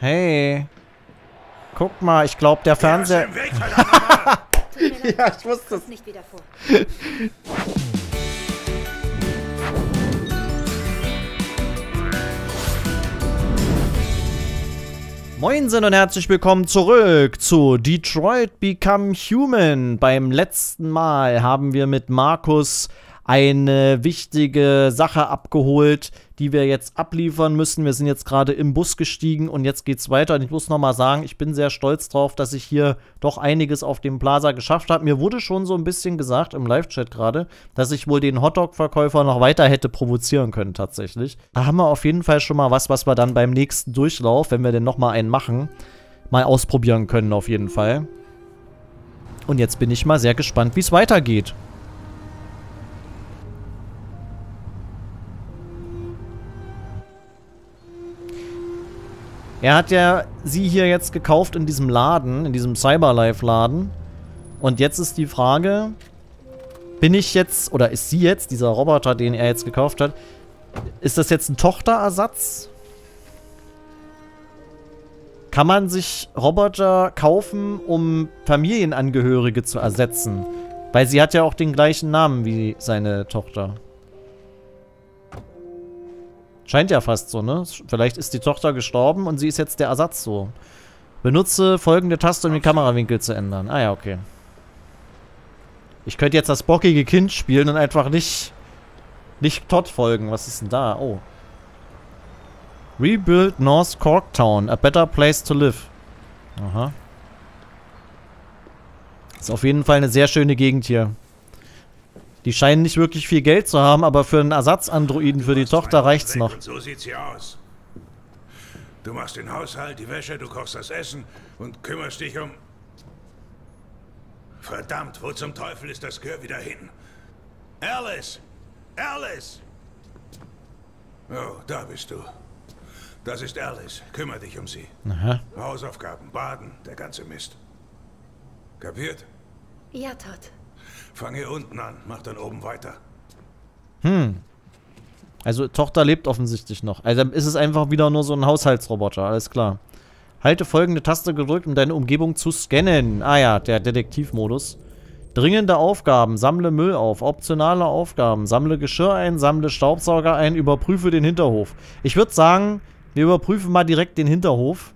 Hey. Guck mal, ich glaube, der Fernseher... Ja, ich wusste es. nicht wieder vor. Moinsen und herzlich willkommen zurück zu Detroit Become Human. Beim letzten Mal haben wir mit Markus eine wichtige Sache abgeholt, die wir jetzt abliefern müssen. Wir sind jetzt gerade im Bus gestiegen und jetzt geht's weiter. Und ich muss nochmal sagen, ich bin sehr stolz drauf, dass ich hier doch einiges auf dem Plaza geschafft habe. Mir wurde schon so ein bisschen gesagt im Live-Chat gerade, dass ich wohl den Hotdog-Verkäufer noch weiter hätte provozieren können tatsächlich. Da haben wir auf jeden Fall schon mal was, was wir dann beim nächsten Durchlauf, wenn wir denn nochmal einen machen, mal ausprobieren können auf jeden Fall. Und jetzt bin ich mal sehr gespannt, wie es weitergeht. Er hat ja sie hier jetzt gekauft in diesem Laden, in diesem Cyberlife-Laden. Und jetzt ist die Frage, bin ich jetzt, oder ist sie jetzt, dieser Roboter, den er jetzt gekauft hat, ist das jetzt ein Tochterersatz? Kann man sich Roboter kaufen, um Familienangehörige zu ersetzen? Weil sie hat ja auch den gleichen Namen wie seine Tochter. Scheint ja fast so, ne? Vielleicht ist die Tochter gestorben und sie ist jetzt der Ersatz so. Benutze folgende Taste, um den Kamerawinkel zu ändern. Ah ja, okay. Ich könnte jetzt das bockige Kind spielen und einfach nicht, nicht Todd folgen. Was ist denn da? Oh. Rebuild North Corktown. A better place to live. Aha. Ist auf jeden Fall eine sehr schöne Gegend hier. Die scheinen nicht wirklich viel Geld zu haben, aber für einen Ersatzandroiden für die Tochter reicht's noch. Und so sieht sie aus. Du machst den Haushalt, die Wäsche, du kochst das Essen und kümmerst dich um... Verdammt, wo zum Teufel ist das Gehör wieder hin? Alice! Alice! Oh, da bist du. Das ist Alice. Kümmer dich um sie. Aha. Hausaufgaben, Baden, der ganze Mist. Kapiert? Ja, Todd. Fang hier unten an, mach dann oben weiter. Hm. Also Tochter lebt offensichtlich noch. Also ist es einfach wieder nur so ein Haushaltsroboter, alles klar. Halte folgende Taste gedrückt, um deine Umgebung zu scannen. Ah ja, der Detektivmodus. Dringende Aufgaben, sammle Müll auf. Optionale Aufgaben, sammle Geschirr ein, sammle Staubsauger ein, überprüfe den Hinterhof. Ich würde sagen, wir überprüfen mal direkt den Hinterhof.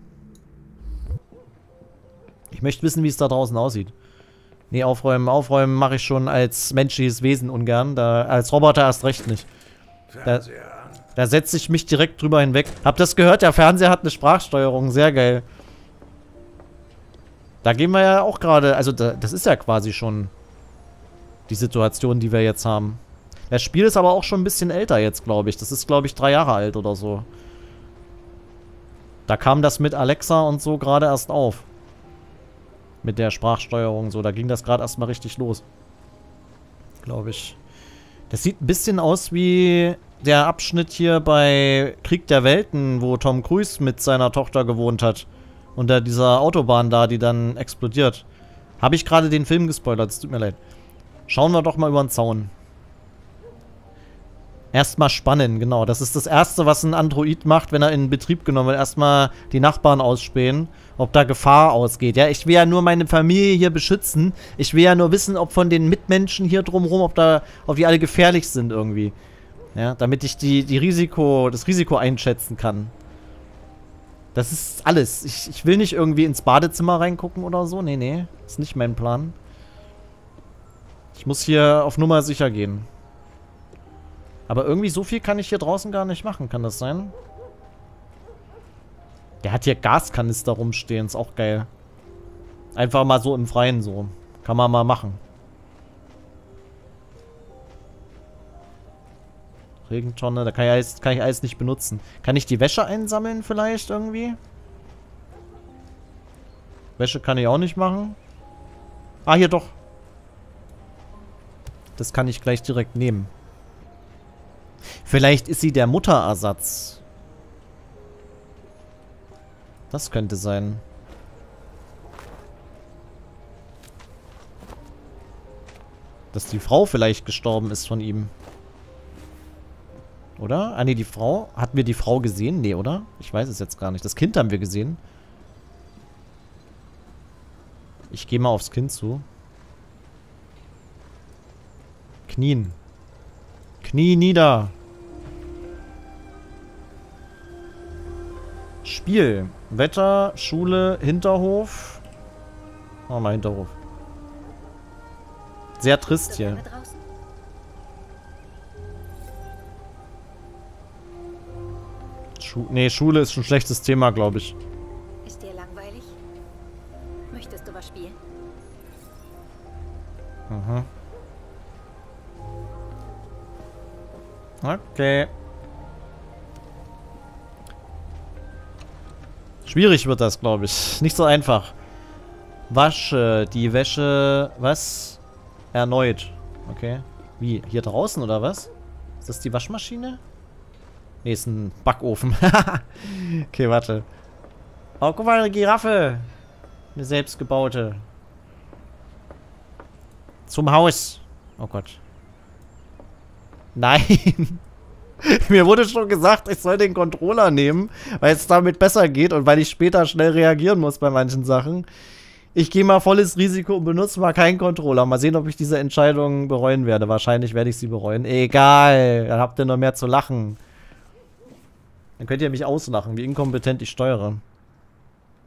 Ich möchte wissen, wie es da draußen aussieht. Nee, aufräumen, aufräumen mache ich schon als menschliches Wesen ungern. Da, als Roboter erst recht nicht. Da, da setze ich mich direkt drüber hinweg. Habt das gehört? Der Fernseher hat eine Sprachsteuerung. Sehr geil. Da gehen wir ja auch gerade... Also, da, das ist ja quasi schon die Situation, die wir jetzt haben. Das Spiel ist aber auch schon ein bisschen älter jetzt, glaube ich. Das ist, glaube ich, drei Jahre alt oder so. Da kam das mit Alexa und so gerade erst auf. Mit der Sprachsteuerung so. Da ging das gerade erstmal richtig los. Glaube ich. Das sieht ein bisschen aus wie der Abschnitt hier bei Krieg der Welten, wo Tom Cruise mit seiner Tochter gewohnt hat. Unter dieser Autobahn da, die dann explodiert. Habe ich gerade den Film gespoilert, es tut mir leid. Schauen wir doch mal über den Zaun. Erstmal spannen, genau. Das ist das Erste, was ein Android macht, wenn er in Betrieb genommen wird. Erstmal die Nachbarn ausspähen, ob da Gefahr ausgeht. Ja, ich will ja nur meine Familie hier beschützen. Ich will ja nur wissen, ob von den Mitmenschen hier drumherum, ob da, ob die alle gefährlich sind irgendwie. Ja, damit ich die, die Risiko, das Risiko einschätzen kann. Das ist alles. Ich, ich will nicht irgendwie ins Badezimmer reingucken oder so. Nee, nee. Ist nicht mein Plan. Ich muss hier auf Nummer sicher gehen. Aber irgendwie so viel kann ich hier draußen gar nicht machen. Kann das sein? Der hat hier Gaskanister rumstehen. Ist auch geil. Einfach mal so im Freien so. Kann man mal machen. Regentonne. Da kann ich, alles, kann ich alles nicht benutzen. Kann ich die Wäsche einsammeln vielleicht irgendwie? Wäsche kann ich auch nicht machen. Ah, hier doch. Das kann ich gleich direkt nehmen. Vielleicht ist sie der Mutterersatz. Das könnte sein. Dass die Frau vielleicht gestorben ist von ihm. Oder? Ah, nee, die Frau. Hatten wir die Frau gesehen? Nee, oder? Ich weiß es jetzt gar nicht. Das Kind haben wir gesehen. Ich gehe mal aufs Kind zu. Knien. Knie nieder. Spiel. Wetter, Schule, Hinterhof. Machen wir mal Hinterhof. Sehr trist hier. Schu nee, Schule ist ein schlechtes Thema, glaube ich. Ist dir langweilig? Möchtest du was spielen? Mhm. Okay. Schwierig wird das, glaube ich. Nicht so einfach. Wasche die Wäsche... Was? Erneut. Okay. Wie? Hier draußen oder was? Ist das die Waschmaschine? Ne, ist ein Backofen. okay, warte. Oh, guck mal, eine Giraffe. Eine selbstgebaute. Zum Haus. Oh Gott. Nein. Mir wurde schon gesagt, ich soll den Controller nehmen, weil es damit besser geht und weil ich später schnell reagieren muss bei manchen Sachen. Ich gehe mal volles Risiko und benutze mal keinen Controller. Mal sehen, ob ich diese Entscheidung bereuen werde. Wahrscheinlich werde ich sie bereuen. Egal, dann habt ihr noch mehr zu lachen. Dann könnt ihr mich auslachen, wie inkompetent ich steuere.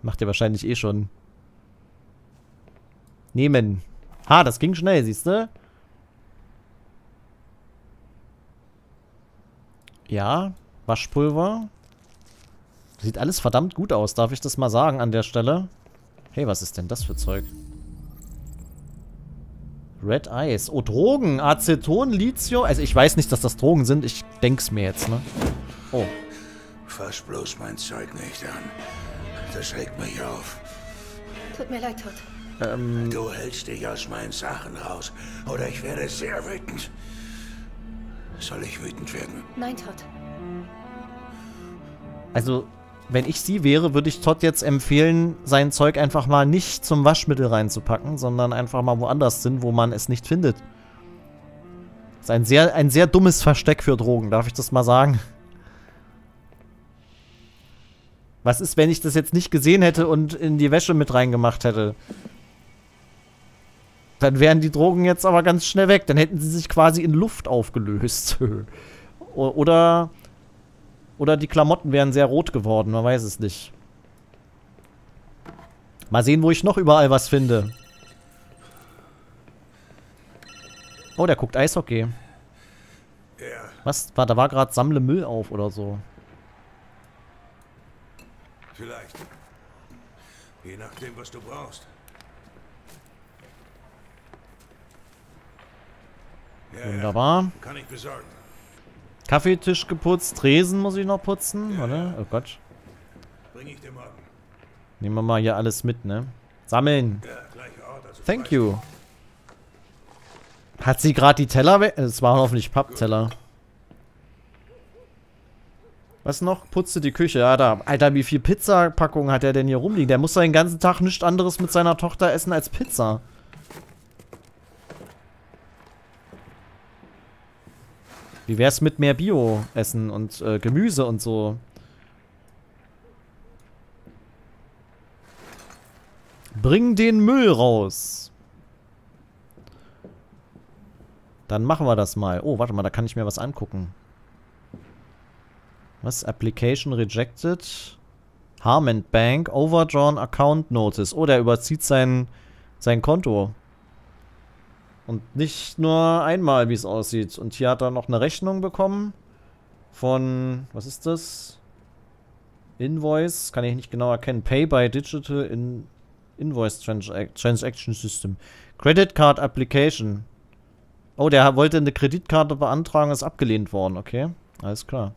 Macht ihr wahrscheinlich eh schon. Nehmen. Ha, das ging schnell, siehst du? Ja, Waschpulver. Sieht alles verdammt gut aus, darf ich das mal sagen an der Stelle? Hey, was ist denn das für Zeug? Red Eyes. Oh, Drogen. Aceton, Lithium. Also ich weiß nicht, dass das Drogen sind. Ich denk's mir jetzt, ne? Oh. Fass bloß mein Zeug nicht an. Das regt mich auf. Tut mir leid, Todd. Ähm, Du hältst dich aus meinen Sachen raus, oder ich werde sehr wütend. Soll ich wütend werden? Nein, Todd. also, wenn ich sie wäre, würde ich Todd jetzt empfehlen, sein Zeug einfach mal nicht zum Waschmittel reinzupacken, sondern einfach mal woanders hin, wo man es nicht findet. Das ist ein sehr, ein sehr dummes Versteck für Drogen, darf ich das mal sagen? Was ist, wenn ich das jetzt nicht gesehen hätte und in die Wäsche mit reingemacht hätte? Dann wären die Drogen jetzt aber ganz schnell weg. Dann hätten sie sich quasi in Luft aufgelöst. Oder, oder die Klamotten wären sehr rot geworden. Man weiß es nicht. Mal sehen, wo ich noch überall was finde. Oh, der guckt Eishockey. Was? War, da war gerade Sammle Müll auf oder so. vielleicht. Je nachdem, was du brauchst. Wunderbar. kann ich besorgen. Kaffeetisch geputzt. Tresen muss ich noch putzen. Warte. Oh Gott. Bring ich dir morgen. Nehmen wir mal hier alles mit, ne? Sammeln. Also Thank you. Hat sie gerade die Teller weg? Es waren hoffentlich Pappteller. Was noch? Putzte die Küche. Ja, da. Alter, wie viel Pizzapackungen hat er denn hier rumliegen? Der muss den ganzen Tag nichts anderes mit seiner Tochter essen als Pizza. Wie wär's mit mehr Bio-Essen und äh, Gemüse und so? Bring den Müll raus. Dann machen wir das mal. Oh, warte mal, da kann ich mir was angucken. Was? Application rejected. Harmond Bank. Overdrawn Account Notice. Oh, der überzieht sein, sein Konto. Und nicht nur einmal, wie es aussieht. Und hier hat er noch eine Rechnung bekommen. Von, was ist das? Invoice, kann ich nicht genau erkennen. Pay by Digital in Invoice Transac Transaction System. Credit Card Application. Oh, der wollte eine Kreditkarte beantragen, ist abgelehnt worden. Okay, alles klar.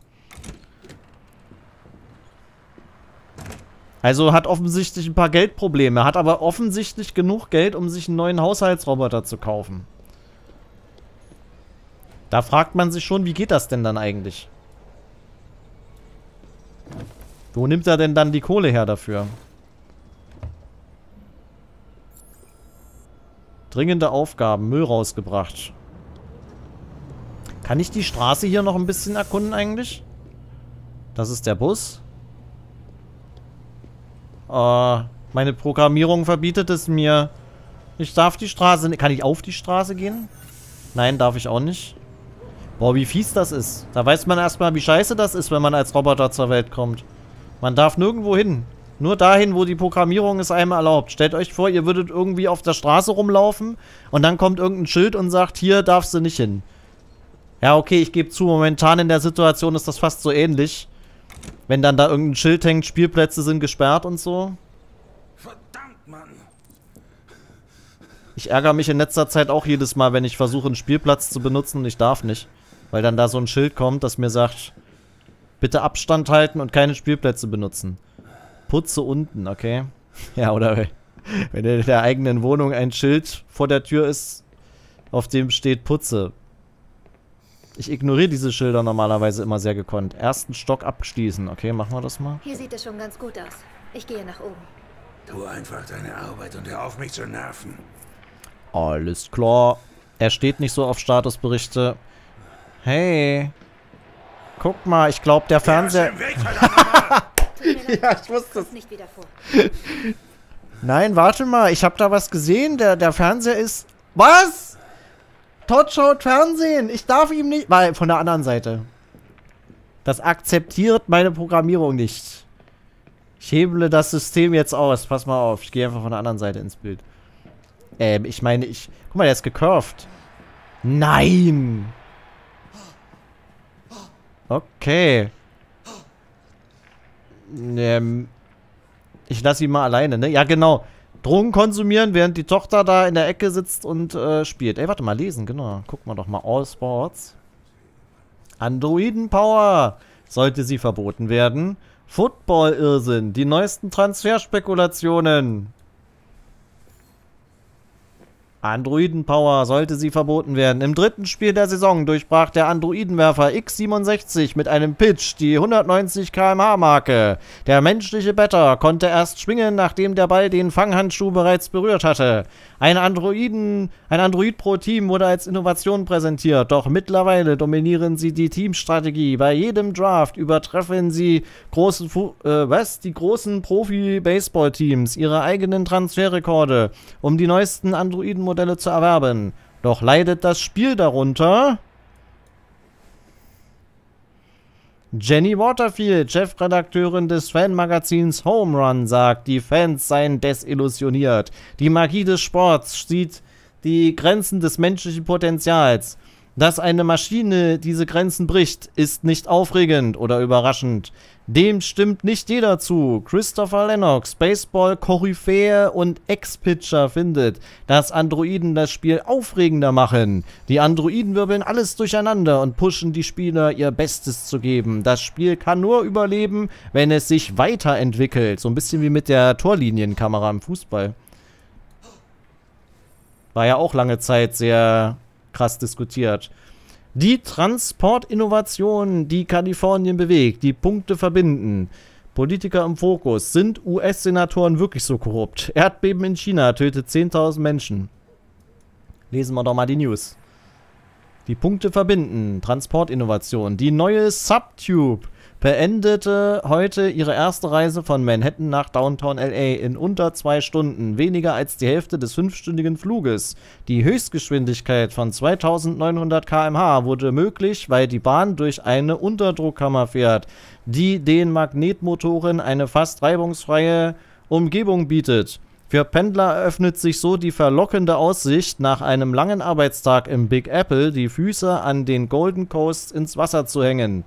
Also hat offensichtlich ein paar Geldprobleme, hat aber offensichtlich genug Geld, um sich einen neuen Haushaltsroboter zu kaufen. Da fragt man sich schon, wie geht das denn dann eigentlich? Wo nimmt er denn dann die Kohle her dafür? Dringende Aufgaben, Müll rausgebracht. Kann ich die Straße hier noch ein bisschen erkunden eigentlich? Das ist der Bus. Äh, meine Programmierung verbietet es mir. Ich darf die Straße... Kann ich auf die Straße gehen? Nein, darf ich auch nicht. Boah, wie fies das ist. Da weiß man erstmal, wie scheiße das ist, wenn man als Roboter zur Welt kommt. Man darf nirgendwo hin. Nur dahin, wo die Programmierung es einem erlaubt. Stellt euch vor, ihr würdet irgendwie auf der Straße rumlaufen und dann kommt irgendein Schild und sagt, hier darfst du nicht hin. Ja, okay, ich gebe zu, momentan in der Situation ist das fast so ähnlich. Wenn dann da irgendein Schild hängt, Spielplätze sind gesperrt und so. Verdammt, Mann. Ich ärgere mich in letzter Zeit auch jedes Mal, wenn ich versuche, einen Spielplatz zu benutzen und ich darf nicht. Weil dann da so ein Schild kommt, das mir sagt, bitte Abstand halten und keine Spielplätze benutzen. Putze unten, okay? Ja, oder wenn in der eigenen Wohnung ein Schild vor der Tür ist, auf dem steht Putze. Ich ignoriere diese Schilder normalerweise immer sehr gekonnt. Ersten Stock abschließen. Okay, machen wir das mal. Hier sieht es schon ganz gut aus. Ich gehe nach oben. Tu einfach deine Arbeit und hör auf mich zu nerven. Alles klar. Er steht nicht so auf Statusberichte. Hey. Guck mal, ich glaube, der Fernseher... ja, ich wusste es. Nicht wieder vor. Nein, warte mal. Ich habe da was gesehen. Der, der Fernseher ist... Was? Todd schaut Fernsehen. Ich darf ihm nicht... Weil, von der anderen Seite. Das akzeptiert meine Programmierung nicht. Ich hebele das System jetzt aus. Pass mal auf. Ich gehe einfach von der anderen Seite ins Bild. Ähm, ich meine, ich... Guck mal, der ist gecurved. Nein! Okay. Ähm, ich lasse ihn mal alleine, ne? Ja, genau. Drogen konsumieren, während die Tochter da in der Ecke sitzt und äh, spielt. Ey, warte mal, lesen, genau. Gucken wir doch mal. All Sports. Androiden-Power sollte sie verboten werden. Football-Irrsinn. Die neuesten Transferspekulationen. Androidenpower sollte sie verboten werden. Im dritten Spiel der Saison durchbrach der Androidenwerfer X67 mit einem Pitch die 190 km/h Marke. Der menschliche Better konnte erst schwingen, nachdem der Ball den Fanghandschuh bereits berührt hatte. Ein Androiden, ein Android pro Team wurde als Innovation präsentiert, doch mittlerweile dominieren sie die Teamstrategie. Bei jedem Draft übertreffen sie großen, äh, was? Die großen Profi-Baseball-Teams ihre eigenen Transferrekorde, um die neuesten Androiden-Modelle zu erwerben. Doch leidet das Spiel darunter? Jenny Waterfield, Chefredakteurin des Fanmagazins Home Run, sagt, die Fans seien desillusioniert. Die Magie des Sports sieht die Grenzen des menschlichen Potenzials. Dass eine Maschine diese Grenzen bricht, ist nicht aufregend oder überraschend. Dem stimmt nicht jeder zu. Christopher Lennox, Baseball-Koryphäe und Ex-Pitcher findet, dass Androiden das Spiel aufregender machen. Die Androiden wirbeln alles durcheinander und pushen die Spieler, ihr Bestes zu geben. Das Spiel kann nur überleben, wenn es sich weiterentwickelt. So ein bisschen wie mit der Torlinienkamera im Fußball. War ja auch lange Zeit sehr krass diskutiert. Die Transportinnovationen, die Kalifornien bewegt, die Punkte verbinden. Politiker im Fokus. Sind US-Senatoren wirklich so korrupt? Erdbeben in China tötet 10.000 Menschen. Lesen wir doch mal die News. Die Punkte verbinden. Transportinnovation. Die neue Subtube beendete heute ihre erste Reise von Manhattan nach Downtown LA in unter zwei Stunden, weniger als die Hälfte des fünfstündigen Fluges. Die Höchstgeschwindigkeit von 2900 km/h wurde möglich, weil die Bahn durch eine Unterdruckkammer fährt, die den Magnetmotoren eine fast reibungsfreie Umgebung bietet. Für Pendler eröffnet sich so die verlockende Aussicht, nach einem langen Arbeitstag im Big Apple die Füße an den Golden Coast ins Wasser zu hängen.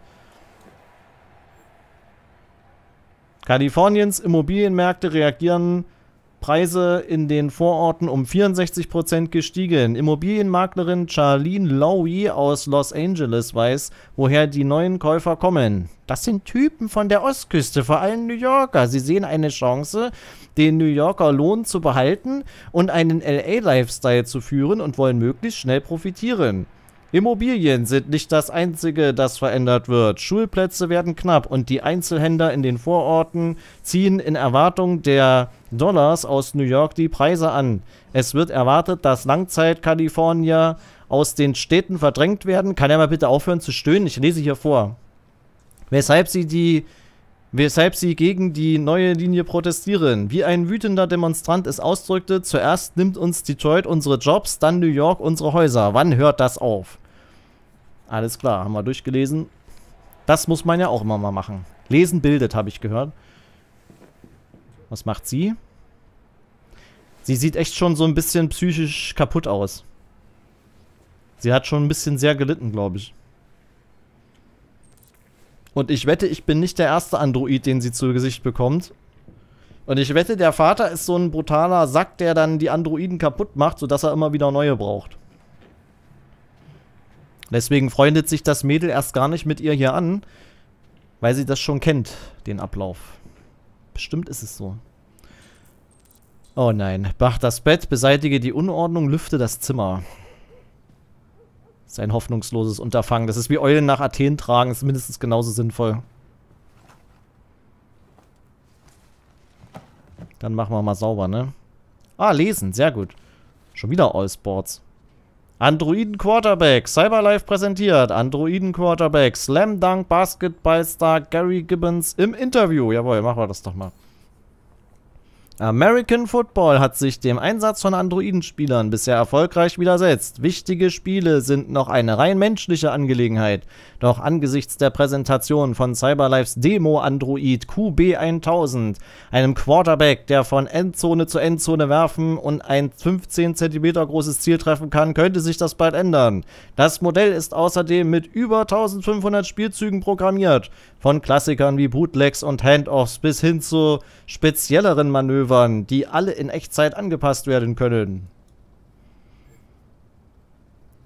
Kaliforniens Immobilienmärkte reagieren Preise in den Vororten um 64% gestiegen. Immobilienmaklerin Charlene Lowy aus Los Angeles weiß, woher die neuen Käufer kommen. Das sind Typen von der Ostküste, vor allem New Yorker. Sie sehen eine Chance, den New Yorker Lohn zu behalten und einen LA-Lifestyle zu führen und wollen möglichst schnell profitieren. Immobilien sind nicht das Einzige, das verändert wird. Schulplätze werden knapp und die Einzelhändler in den Vororten ziehen in Erwartung der Dollars aus New York die Preise an. Es wird erwartet, dass Langzeit-Kalifornier aus den Städten verdrängt werden. Kann er mal bitte aufhören zu stöhnen? Ich lese hier vor. Weshalb sie die weshalb sie gegen die neue Linie protestieren. Wie ein wütender Demonstrant es ausdrückte, zuerst nimmt uns Detroit unsere Jobs, dann New York unsere Häuser. Wann hört das auf? Alles klar, haben wir durchgelesen. Das muss man ja auch immer mal machen. Lesen bildet, habe ich gehört. Was macht sie? Sie sieht echt schon so ein bisschen psychisch kaputt aus. Sie hat schon ein bisschen sehr gelitten, glaube ich. Und ich wette, ich bin nicht der erste Android, den sie zu Gesicht bekommt. Und ich wette, der Vater ist so ein brutaler Sack, der dann die Androiden kaputt macht, sodass er immer wieder neue braucht. Deswegen freundet sich das Mädel erst gar nicht mit ihr hier an, weil sie das schon kennt, den Ablauf. Bestimmt ist es so. Oh nein. Bach das Bett, beseitige die Unordnung, lüfte das Zimmer. Das ist ein hoffnungsloses Unterfangen. Das ist wie Eulen nach Athen tragen, ist mindestens genauso sinnvoll. Dann machen wir mal sauber, ne? Ah, lesen, sehr gut. Schon wieder All Sports. Androiden Quarterback, Cyberlife präsentiert. Androiden Quarterback, Slam Dunk Basketballstar Gary Gibbons im Interview. Jawohl, machen wir das doch mal. American Football hat sich dem Einsatz von Androidenspielern bisher erfolgreich widersetzt. Wichtige Spiele sind noch eine rein menschliche Angelegenheit. Doch angesichts der Präsentation von Cyberlifes Demo-Android QB1000, einem Quarterback, der von Endzone zu Endzone werfen und ein 15 cm großes Ziel treffen kann, könnte sich das bald ändern. Das Modell ist außerdem mit über 1500 Spielzügen programmiert. Von Klassikern wie Bootlegs und Handoffs bis hin zu spezielleren Manövern, die alle in Echtzeit angepasst werden können.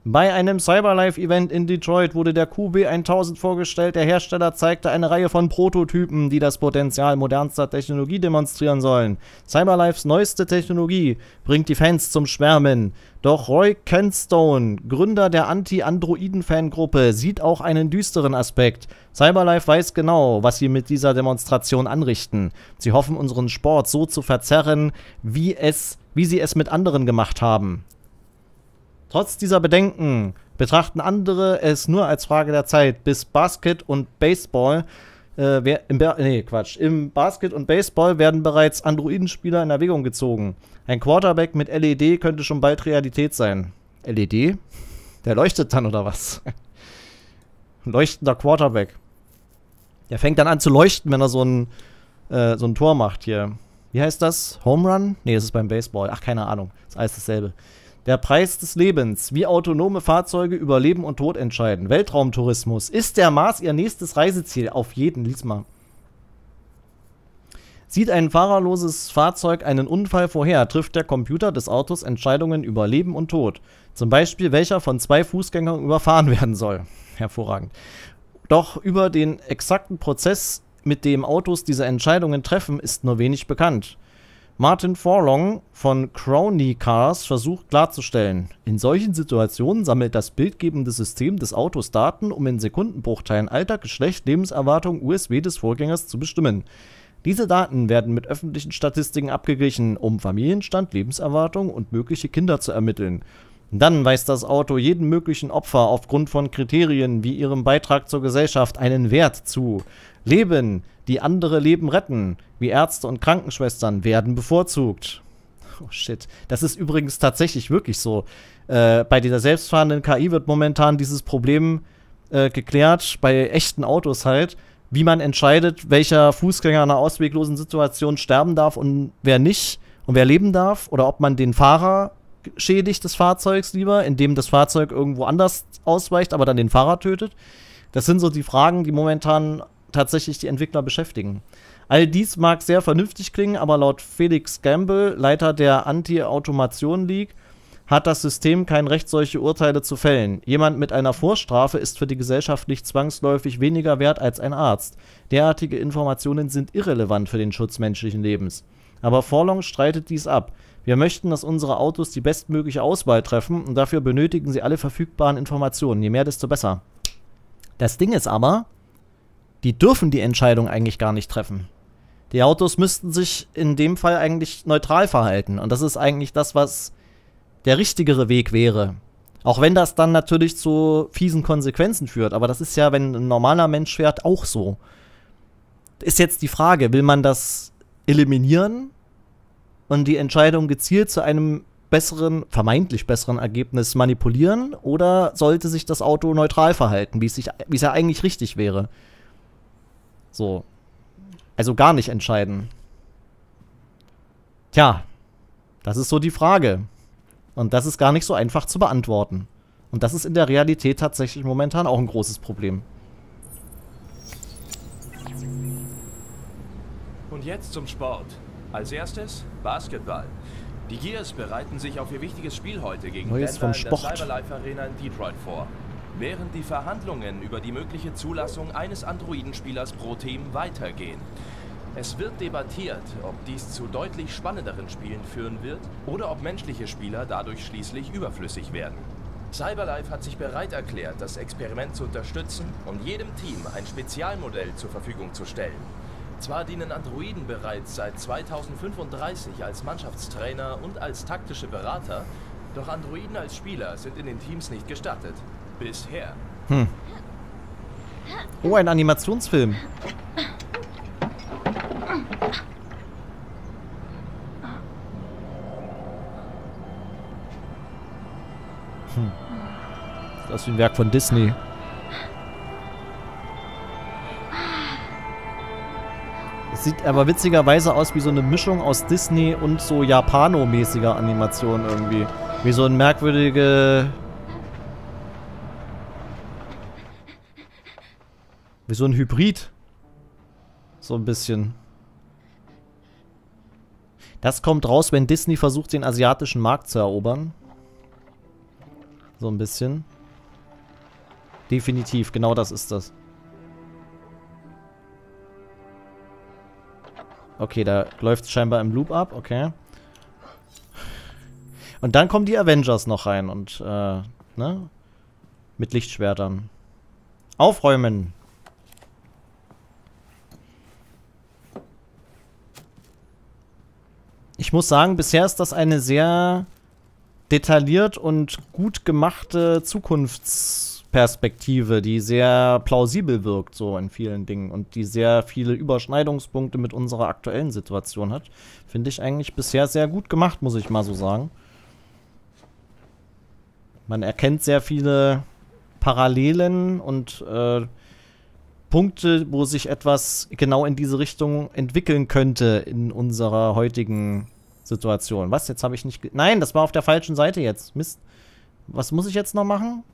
Bei einem Cyberlife-Event in Detroit wurde der QB1000 vorgestellt. Der Hersteller zeigte eine Reihe von Prototypen, die das Potenzial modernster Technologie demonstrieren sollen. Cyberlifes neueste Technologie bringt die Fans zum Schwärmen. Doch Roy Kenstone, Gründer der Anti-Androiden-Fangruppe, sieht auch einen düsteren Aspekt. Cyberlife weiß genau, was sie mit dieser Demonstration anrichten. Sie hoffen, unseren Sport so zu verzerren, wie, es, wie sie es mit anderen gemacht haben. Trotz dieser Bedenken betrachten andere es nur als Frage der Zeit, bis Basket und Baseball äh, im, nee, Quatsch. Im Basket und Baseball werden bereits Androidenspieler in Erwägung gezogen. Ein Quarterback mit LED könnte schon bald Realität sein. LED? Der leuchtet dann oder was? Leuchtender Quarterback. Der fängt dann an zu leuchten, wenn er so ein, äh, so ein Tor macht hier. Wie heißt das? Home Run? Nee, das ist beim Baseball. Ach, keine Ahnung. Ist alles dasselbe. Der Preis des Lebens. Wie autonome Fahrzeuge über Leben und Tod entscheiden. Weltraumtourismus. Ist der Mars Ihr nächstes Reiseziel? Auf jeden, lies mal. Sieht ein fahrerloses Fahrzeug einen Unfall vorher, trifft der Computer des Autos Entscheidungen über Leben und Tod. Zum Beispiel, welcher von zwei Fußgängern überfahren werden soll. Hervorragend. Doch über den exakten Prozess, mit dem Autos diese Entscheidungen treffen, ist nur wenig bekannt. Martin Forlong von Crony Cars versucht klarzustellen, in solchen Situationen sammelt das bildgebende System des Autos Daten, um in Sekundenbruchteilen Alter, Geschlecht, Lebenserwartung, USW des Vorgängers zu bestimmen. Diese Daten werden mit öffentlichen Statistiken abgeglichen, um Familienstand, Lebenserwartung und mögliche Kinder zu ermitteln. Dann weist das Auto jedem möglichen Opfer aufgrund von Kriterien wie ihrem Beitrag zur Gesellschaft einen Wert zu. Leben, die andere Leben retten, wie Ärzte und Krankenschwestern, werden bevorzugt. Oh shit. Das ist übrigens tatsächlich wirklich so. Äh, bei dieser selbstfahrenden KI wird momentan dieses Problem äh, geklärt, bei echten Autos halt, wie man entscheidet, welcher Fußgänger in einer ausweglosen Situation sterben darf und wer nicht und wer leben darf oder ob man den Fahrer schädigt des Fahrzeugs lieber, indem das Fahrzeug irgendwo anders ausweicht, aber dann den Fahrer tötet. Das sind so die Fragen, die momentan tatsächlich die Entwickler beschäftigen. All dies mag sehr vernünftig klingen, aber laut Felix Gamble, Leiter der Anti-Automation League, hat das System kein Recht, solche Urteile zu fällen. Jemand mit einer Vorstrafe ist für die Gesellschaft nicht zwangsläufig weniger wert als ein Arzt. Derartige Informationen sind irrelevant für den Schutz menschlichen Lebens. Aber Forlong streitet dies ab. Wir möchten, dass unsere Autos die bestmögliche Auswahl treffen und dafür benötigen sie alle verfügbaren Informationen. Je mehr, desto besser. Das Ding ist aber, die dürfen die Entscheidung eigentlich gar nicht treffen. Die Autos müssten sich in dem Fall eigentlich neutral verhalten. Und das ist eigentlich das, was der richtigere Weg wäre. Auch wenn das dann natürlich zu fiesen Konsequenzen führt. Aber das ist ja, wenn ein normaler Mensch fährt, auch so. Ist jetzt die Frage, will man das eliminieren und die Entscheidung gezielt zu einem besseren, vermeintlich besseren Ergebnis manipulieren oder sollte sich das Auto neutral verhalten, wie es, sich, wie es ja eigentlich richtig wäre? So. Also gar nicht entscheiden. Tja, das ist so die Frage. Und das ist gar nicht so einfach zu beantworten. Und das ist in der Realität tatsächlich momentan auch ein großes Problem. Und jetzt zum Sport. Als erstes Basketball. Die Gears bereiten sich auf ihr wichtiges Spiel heute gegen Neues Denver in der. Cyberlife Arena in Detroit vor. Während die Verhandlungen über die mögliche Zulassung eines Androidenspielers pro Team weitergehen. Es wird debattiert, ob dies zu deutlich spannenderen Spielen führen wird oder ob menschliche Spieler dadurch schließlich überflüssig werden. Cyberlife hat sich bereit erklärt, das Experiment zu unterstützen und jedem Team ein Spezialmodell zur Verfügung zu stellen. Zwar dienen Androiden bereits seit 2035 als Mannschaftstrainer und als taktische Berater, doch Androiden als Spieler sind in den Teams nicht gestattet. Bisher. Oh, ein Animationsfilm. Hm. Das ist ein Werk von Disney. Sieht aber witzigerweise aus wie so eine Mischung aus Disney und so Japano-mäßiger Animation irgendwie. Wie so ein merkwürdige... Wie so ein Hybrid. So ein bisschen. Das kommt raus, wenn Disney versucht, den asiatischen Markt zu erobern. So ein bisschen. Definitiv, genau das ist das. Okay, da läuft es scheinbar im Loop ab, okay. Und dann kommen die Avengers noch rein und, äh, ne? Mit Lichtschwertern. Aufräumen! Ich muss sagen, bisher ist das eine sehr detailliert und gut gemachte Zukunftsperspektive, die sehr plausibel wirkt, so in vielen Dingen und die sehr viele Überschneidungspunkte mit unserer aktuellen Situation hat. Finde ich eigentlich bisher sehr gut gemacht, muss ich mal so sagen. Man erkennt sehr viele Parallelen und äh, Punkte, wo sich etwas genau in diese Richtung entwickeln könnte in unserer heutigen Situation. Was? Jetzt habe ich nicht... Nein, das war auf der falschen Seite jetzt. Mist. Was muss ich jetzt noch machen?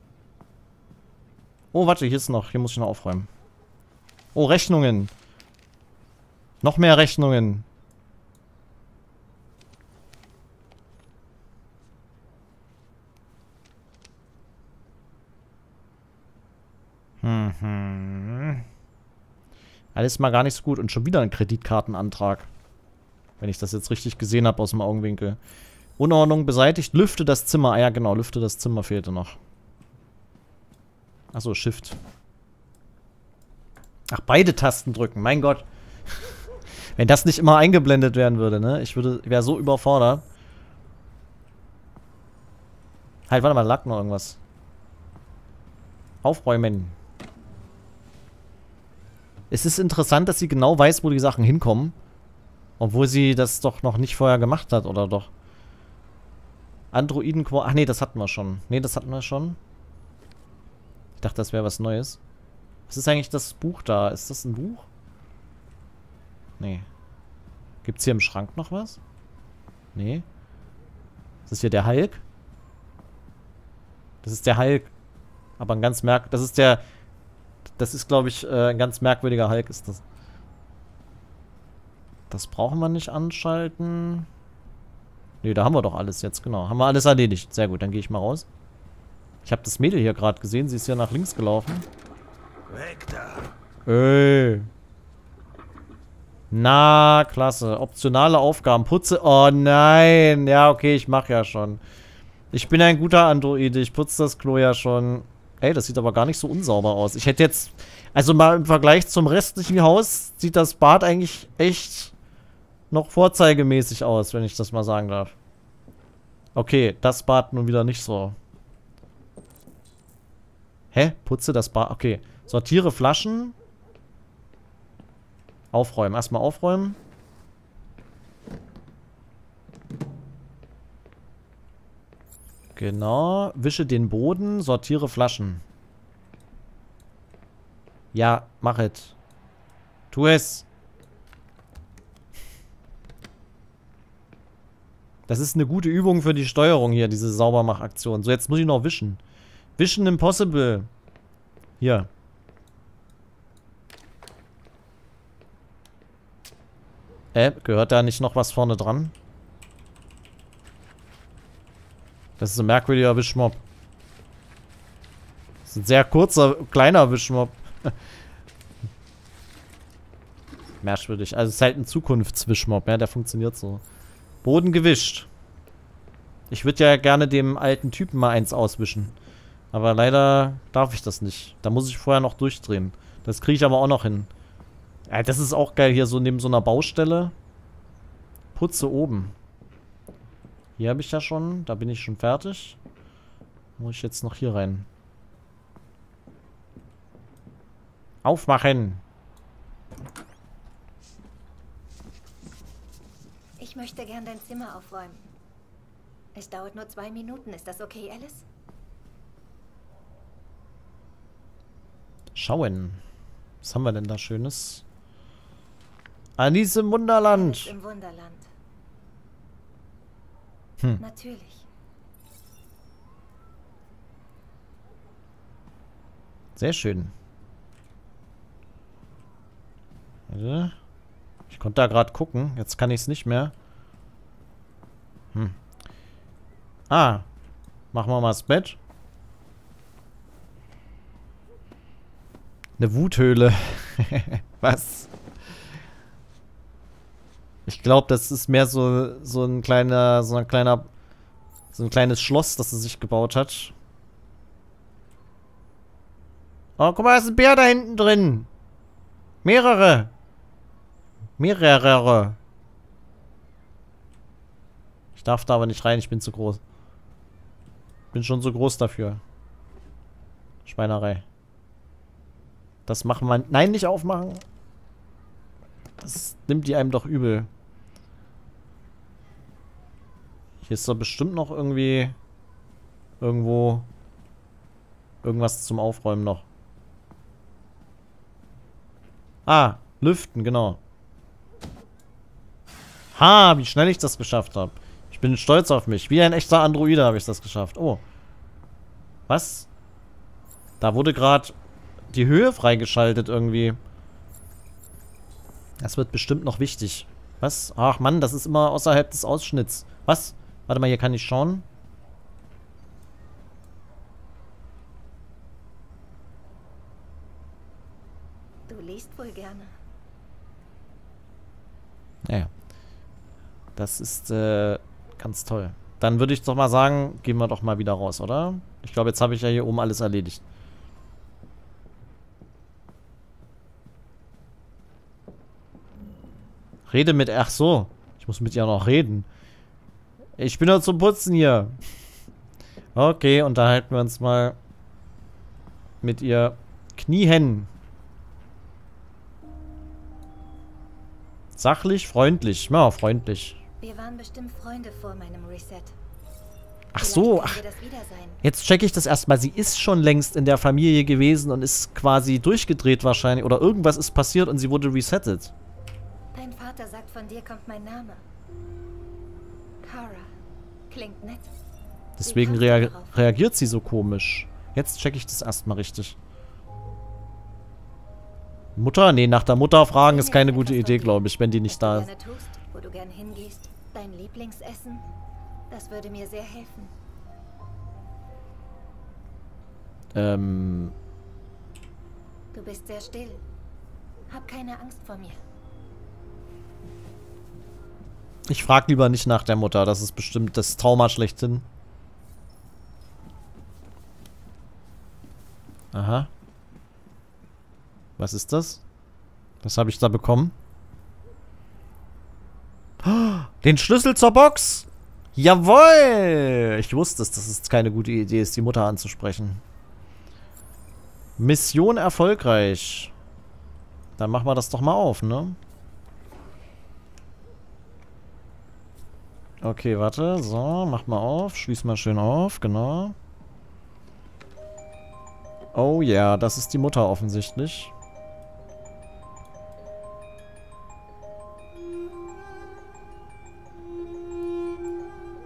Oh, warte, hier ist noch. Hier muss ich noch aufräumen. Oh, Rechnungen. Noch mehr Rechnungen. Mhm. Alles mal gar nicht so gut. Und schon wieder ein Kreditkartenantrag. Wenn ich das jetzt richtig gesehen habe aus dem Augenwinkel. Unordnung beseitigt. Lüfte das Zimmer. Ah ja, genau. Lüfte das Zimmer fehlte noch. Achso, Shift. Ach, beide Tasten drücken. Mein Gott. Wenn das nicht immer eingeblendet werden würde, ne? Ich würde, wäre so überfordert. Halt, warte mal, lag noch irgendwas. Aufräumen. Es ist interessant, dass sie genau weiß, wo die Sachen hinkommen. Obwohl sie das doch noch nicht vorher gemacht hat, oder doch? Androiden Ach nee, das hatten wir schon. Nee, das hatten wir schon. Dachte, das wäre was Neues. Was ist eigentlich das Buch da? Ist das ein Buch? Nee. Gibt's hier im Schrank noch was? Nee. Ist das hier der Hulk? Das ist der Hulk. Aber ein ganz merk... Das ist der... Das ist, glaube ich, äh, ein ganz merkwürdiger Hulk ist das. Das brauchen wir nicht anschalten. Nee, da haben wir doch alles jetzt, genau. Haben wir alles erledigt. Sehr gut, dann gehe ich mal raus. Ich habe das Mädel hier gerade gesehen. Sie ist ja nach links gelaufen. Weg da. Ey. Na, klasse. Optionale Aufgaben. Putze. Oh nein. Ja, okay, ich mache ja schon. Ich bin ein guter Android. Ich putze das Klo ja schon. Ey, das sieht aber gar nicht so unsauber aus. Ich hätte jetzt. Also mal im Vergleich zum restlichen Haus sieht das Bad eigentlich echt noch vorzeigemäßig aus, wenn ich das mal sagen darf. Okay, das Bad nun wieder nicht so. Hä? Putze das Bar. Okay. Sortiere Flaschen. Aufräumen. Erstmal aufräumen. Genau. Wische den Boden. Sortiere Flaschen. Ja, mach es. Tu es. Das ist eine gute Übung für die Steuerung hier, diese Saubermachaktion. So, jetzt muss ich noch wischen. Wischen Impossible. Hier. Äh, gehört da nicht noch was vorne dran? Das ist ein merkwürdiger Wischmob. Das ist ein sehr kurzer, kleiner Wischmob. Merkwürdig. Also es ist halt ein Zukunftswischmob, ja, der funktioniert so. Boden gewischt. Ich würde ja gerne dem alten Typen mal eins auswischen. Aber leider darf ich das nicht. Da muss ich vorher noch durchdrehen. Das kriege ich aber auch noch hin. Ja, das ist auch geil hier so neben so einer Baustelle. Putze oben. Hier habe ich ja schon. Da bin ich schon fertig. Muss ich jetzt noch hier rein. Aufmachen. Ich möchte gern dein Zimmer aufräumen. Es dauert nur zwei Minuten. Ist das okay, Alice? Schauen. Was haben wir denn da Schönes? Alice im Wunderland. Alice im Wunderland. Hm. Natürlich. Sehr schön. Warte. Ich konnte da gerade gucken. Jetzt kann ich es nicht mehr. Hm. Ah. Machen wir mal das Bett. Eine Wuthöhle. Was? Ich glaube, das ist mehr so, so ein kleiner, so ein kleiner, so ein kleines Schloss, das er sich gebaut hat. Oh, guck mal, da ist ein Bär da hinten drin. Mehrere. Mehrere. Ich darf da aber nicht rein, ich bin zu groß. Bin schon so groß dafür. Schweinerei. Das machen wir... Nein, nicht aufmachen. Das nimmt die einem doch übel. Hier ist doch bestimmt noch irgendwie... Irgendwo... Irgendwas zum Aufräumen noch. Ah, lüften, genau. Ha, wie schnell ich das geschafft habe. Ich bin stolz auf mich. Wie ein echter Androide habe ich das geschafft. Oh. Was? Da wurde gerade die Höhe freigeschaltet irgendwie. Das wird bestimmt noch wichtig. Was? Ach Mann, das ist immer außerhalb des Ausschnitts. Was? Warte mal, hier kann ich schauen. Du liest wohl gerne. Naja. Das ist äh, ganz toll. Dann würde ich doch mal sagen, gehen wir doch mal wieder raus, oder? Ich glaube, jetzt habe ich ja hier oben alles erledigt. Rede mit... Ach so. Ich muss mit ihr noch reden. Ich bin nur zum Putzen hier. Okay, unterhalten wir uns mal mit ihr. Kniehen. Sachlich, freundlich. Ja, freundlich. Wir waren bestimmt Freunde vor meinem Reset. Ach so, ach, jetzt checke ich das erstmal. Sie ist schon längst in der Familie gewesen und ist quasi durchgedreht wahrscheinlich. Oder irgendwas ist passiert und sie wurde resettet. Dein Vater sagt, von dir kommt mein Name. Kara. Klingt nett. Deswegen rea reagiert sie so komisch. Jetzt checke ich das erstmal richtig. Mutter? Nee, nach der Mutter fragen ist keine gute Idee, glaube ich, wenn die nicht da ist. wo du gern hingehst, dein Lieblingsessen, das würde mir sehr helfen. Ähm, Du bist sehr still. Hab keine Angst vor mir. Ich frage lieber nicht nach der Mutter. Das ist bestimmt das Trauma schlechthin. Aha. Was ist das? Was habe ich da bekommen? Den Schlüssel zur Box! Jawoll! Ich wusste es, dass es keine gute Idee ist, die Mutter anzusprechen. Mission erfolgreich. Dann machen wir das doch mal auf, ne? Okay, warte. So, mach mal auf. Schließ mal schön auf. Genau. Oh ja, yeah, das ist die Mutter offensichtlich.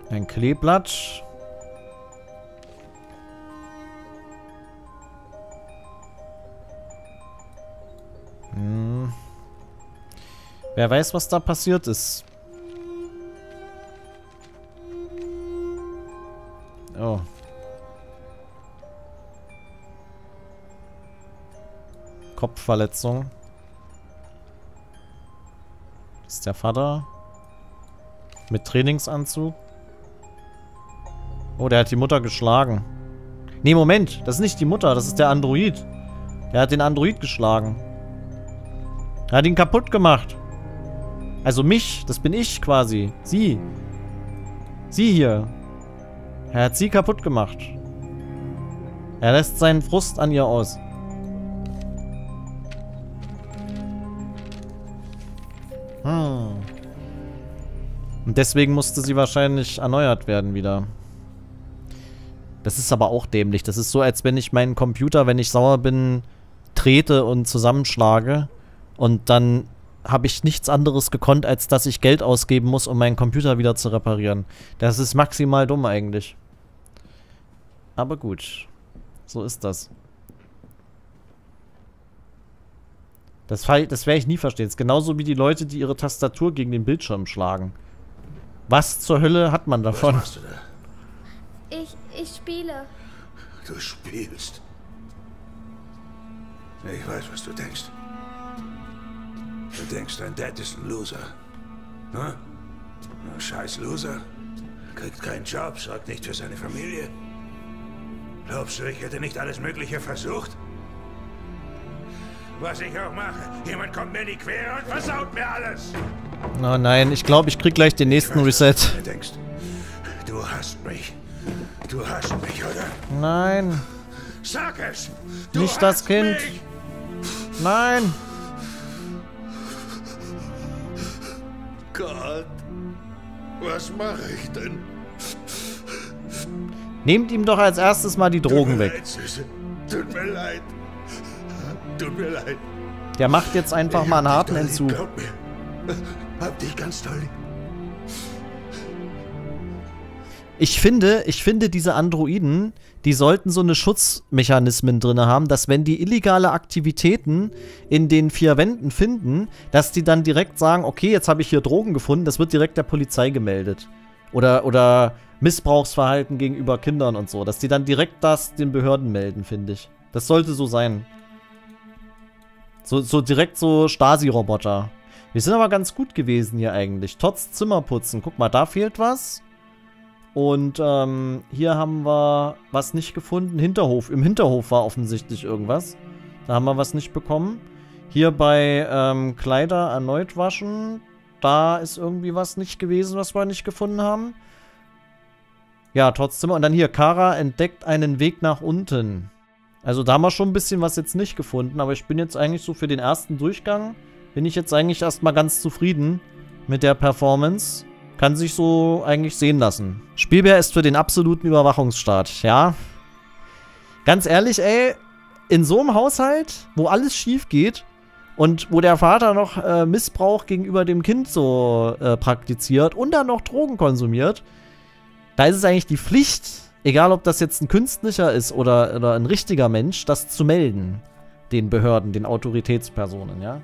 Ein Kleeblatt. Hm. Wer weiß, was da passiert ist. Oh. Kopfverletzung. Das ist der Vater. Mit Trainingsanzug. Oh, der hat die Mutter geschlagen. Nee, Moment. Das ist nicht die Mutter. Das ist der Android. Der hat den Android geschlagen. Er hat ihn kaputt gemacht. Also mich. Das bin ich quasi. Sie. Sie hier. Er hat sie kaputt gemacht. Er lässt seinen Frust an ihr aus. Hm. Und deswegen musste sie wahrscheinlich erneuert werden wieder. Das ist aber auch dämlich. Das ist so, als wenn ich meinen Computer, wenn ich sauer bin, trete und zusammenschlage. Und dann habe ich nichts anderes gekonnt, als dass ich Geld ausgeben muss, um meinen Computer wieder zu reparieren. Das ist maximal dumm eigentlich. Aber gut. So ist das. Das, das werde ich nie verstehen. Das ist genauso wie die Leute, die ihre Tastatur gegen den Bildschirm schlagen. Was zur Hölle hat man davon? Was machst du da? Ich, ich spiele. Du spielst. Ich weiß, was du denkst. Du denkst, dein Dad ist ein Loser. Hm? Ein scheiß Loser. Kriegt keinen Job, sorgt nicht für seine Familie. Glaubst du, ich hätte nicht alles Mögliche versucht? Was ich auch mache, jemand kommt mir in die Quere und versaut mir alles. Oh nein, ich glaube, ich krieg gleich den nächsten Reset. Du denkst, du hast mich. Du hast mich, oder? Nein. Sag es. Nicht das Kind. Mich. Nein. Gott. Was mache ich denn? Nehmt ihm doch als erstes mal die Drogen weg. Leid. Tut mir leid. Tut mir leid. Der macht jetzt einfach mal einen Ich harten Entzug. Hab dich ganz toll lieb. Ich finde, ich finde, diese Androiden, die sollten so eine Schutzmechanismen drin haben, dass wenn die illegale Aktivitäten in den vier Wänden finden, dass die dann direkt sagen, okay, jetzt habe ich hier Drogen gefunden, das wird direkt der Polizei gemeldet. Oder, oder Missbrauchsverhalten gegenüber Kindern und so, dass die dann direkt das den Behörden melden, finde ich. Das sollte so sein. So, so direkt so Stasi-Roboter. Wir sind aber ganz gut gewesen hier eigentlich. Trotz Zimmerputzen. Guck mal, da fehlt was. Und ähm, hier haben wir was nicht gefunden. Hinterhof. Im Hinterhof war offensichtlich irgendwas. Da haben wir was nicht bekommen. Hier bei ähm, Kleider erneut waschen. Da ist irgendwie was nicht gewesen, was wir nicht gefunden haben. Ja, trotzdem. Und dann hier, Kara entdeckt einen Weg nach unten. Also da haben wir schon ein bisschen was jetzt nicht gefunden. Aber ich bin jetzt eigentlich so für den ersten Durchgang, bin ich jetzt eigentlich erstmal ganz zufrieden mit der Performance. Kann sich so eigentlich sehen lassen. Spielbär ist für den absoluten Überwachungsstaat, ja. Ganz ehrlich, ey, in so einem Haushalt, wo alles schief geht und wo der Vater noch äh, Missbrauch gegenüber dem Kind so äh, praktiziert und dann noch Drogen konsumiert, da ist es eigentlich die Pflicht, egal ob das jetzt ein künstlicher ist oder, oder ein richtiger Mensch, das zu melden. Den Behörden, den Autoritätspersonen, ja.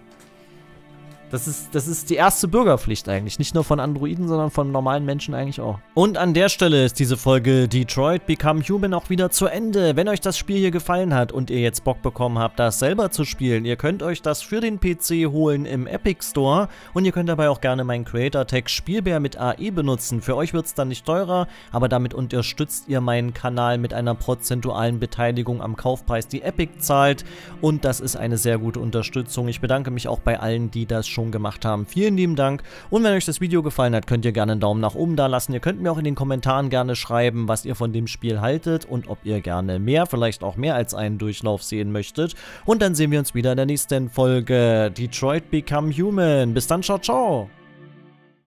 Das ist, das ist die erste Bürgerpflicht eigentlich. Nicht nur von Androiden, sondern von normalen Menschen eigentlich auch. Und an der Stelle ist diese Folge Detroit Become Human auch wieder zu Ende. Wenn euch das Spiel hier gefallen hat und ihr jetzt Bock bekommen habt, das selber zu spielen, ihr könnt euch das für den PC holen im Epic Store und ihr könnt dabei auch gerne meinen Creator-Tag Spielbär mit AE benutzen. Für euch wird es dann nicht teurer, aber damit unterstützt ihr meinen Kanal mit einer prozentualen Beteiligung am Kaufpreis, die Epic zahlt und das ist eine sehr gute Unterstützung. Ich bedanke mich auch bei allen, die das schon schon gemacht haben. Vielen lieben Dank. Und wenn euch das Video gefallen hat, könnt ihr gerne einen Daumen nach oben da lassen. Ihr könnt mir auch in den Kommentaren gerne schreiben, was ihr von dem Spiel haltet und ob ihr gerne mehr, vielleicht auch mehr als einen Durchlauf sehen möchtet. Und dann sehen wir uns wieder in der nächsten Folge Detroit Become Human. Bis dann, ciao, ciao.